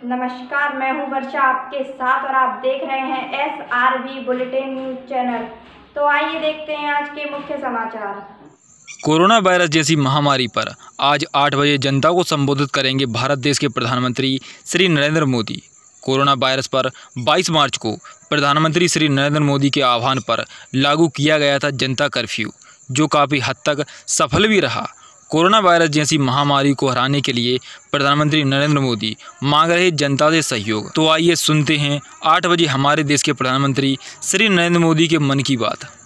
नमस्कार, मैं हूँ वर्षा आपके साथ और आप देख रहे हैं S R B bulletin news channel. तो आइए देखते हैं आज के मुख्य समाचार। कोरोना वायरस जैसी महामारी पर आज 8 बजे जनता को संबोधित करेंगे भारत देश के प्रधानमंत्री श्री नरेंद्र मोदी। कोरोना वायरस पर 22 मार्च को प्रधानमंत्री श्री नरेंद्र मोदी के आह्वान पर लागू किया गया था जनता कर्फ्यू, जो काफ़ी हद तक सफल भी रहा। कोरोना वायरस जैसी महामारी को हराने के लिए प्रधानमंत्री नरेंद्र मोदी मांग रहे जनता से सहयोग। तो आइए सुनते हैं आठ बजे हमारे देश के प्रधानमंत्री श्री नरेंद्र मोदी के मन की बात।